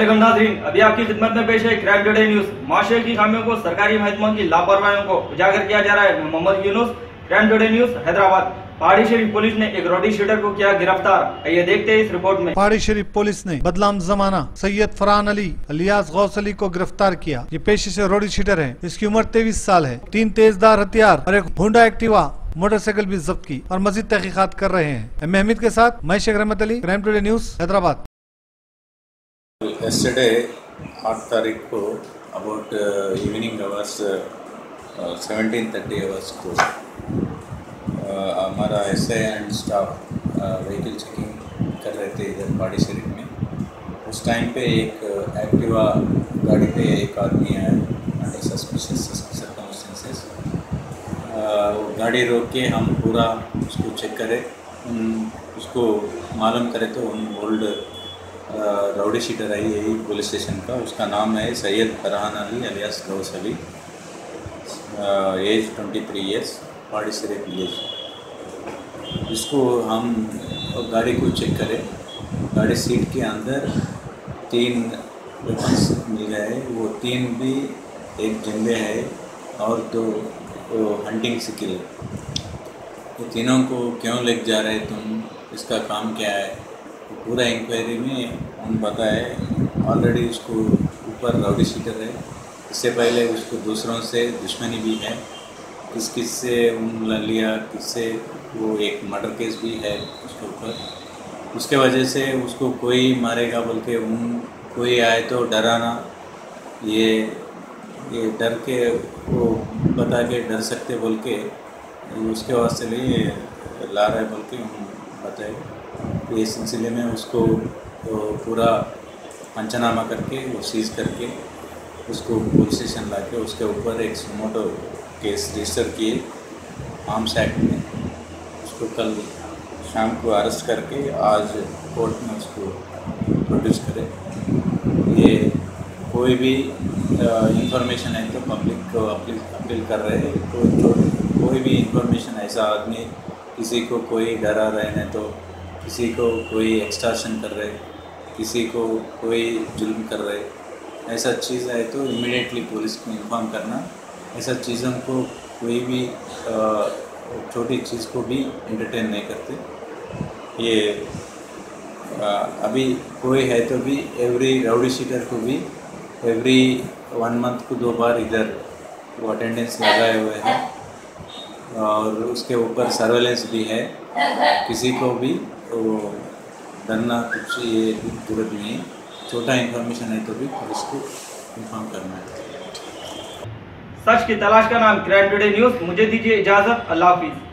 वालेकुम नाजरीन अभी आपकी खिदमत में पेश है क्राइम टुडे न्यूज़ माशरे की खामियों को सरकारी महकमों की लापरवाहियों को उजागर किया जा रहा है। Mohammed Yunus Crime Today News Hyderabad. Pahadi Shareef police ने एक रोडी शूटर को किया गिरफ़्तार। आइए देखते हैं इस रिपोर्ट में। पहाड़ी शरीफ पुलिस ने बदलाम जमाना सैयद फरहान अली, अलियास गौस अली को गिरफ़्तार किया। ये पेशे से रोडी शीटर है। इसकी उम्र तेईस साल है। तीन तेजदार हथियार और एक होंडा एक्टिवा मोटरसाइकिल भी जब्त की और मजीद तहकीकत कर रहे हैं। एम हमीद के साथ मैं Sheikh Rahmat Ali Crime Today News Hyderabad. Yesterday आठ तारीख को about evening hours seventeen thirty hours को uh, हमारा S and staff vehicle checking कर रहे थे इधर पहाड़ी शरीफ में। उस टाइम पे एक एक्टिवा गाड़ी पे एक आदमी आया अंडर सस्पिशियस सर्कमस्टेंसेस गाड़ी रोक के हम पूरा उसको चेक करें। उन उसको मालूम करें तो उन ओल्ड राउडी शीटर आई यही पुलिस स्टेशन का। उसका नाम है Syed Farhan Ali alias Ghouse Ali. Age twenty three years Shareef village इसको हम गाड़ी को चेक करें। गाड़ी सीट के अंदर तीन वेपन्स मिल गए वो तीन भी एक जिम्बे है और दो तो हंटिंग सिकिल ये तीनों को क्यों लेके जा रहे तुम? इसका काम क्या है? तो पूरा इंक्वायरी में उन बताए ऑलरेडी उसको ऊपर राउडी शीटर है। इससे पहले उसको दूसरों से दुश्मनी भी है। किस किस से उन लिया किससे वो एक मर्डर केस भी है उसके ऊपर। उसके वजह से उसको कोई मारेगा बोल के उन, कोई आए तो डराना। ये ये डर के वो बता के डर सकते बोल के, उसके वास्ते लिए ला रहे बोल के हम बताए ये सिलसिले में उसको तो पूरा पंचनामा करके वो सीज़ करके उसको पुलिस स्टेशन ला के उसके ऊपर एक सुमोटो केस रजिस्टर किए, आर्म्स एक्ट में। उसको कल शाम को अरेस्ट करके आज कोर्ट में उसको प्रोड्यूस करें। ये कोई भी इंफॉर्मेशन है तो पब्लिक को अपील अपील कर रहे हैं। तो कोई भी इंफॉर्मेशन ऐसा आदमी किसी को कोई डरा रहे हैं तो किसी को कोई एक्सटार्शन कर रहे किसी को कोई जुल्म कर रहे। ऐसा चीज़ है तो इमीडिएटली पुलिस को इन्फॉर्म करना। ऐसा चीज़ों को कोई भी छोटी चीज़ को भी एंटरटेन नहीं करते। ये आ, अभी कोई है तो भी एवरी राउडी शीटर को भी एवरी वन मंथ को दो बार इधर वो अटेंडेंस लगाए हुए हैं। और उसके ऊपर सर्वेलेंस भी है। किसी को भी वो डरना कुछ ये ज़रूरत नहीं है। छोटा इन्फॉर्मेशन है तो भी पुलिस को इन्फॉर्म करना है। सच की तलाश का नाम क्राइम टुडे न्यूज़ मुझे दीजिए इजाज़त। अल्लाह हाफिज़।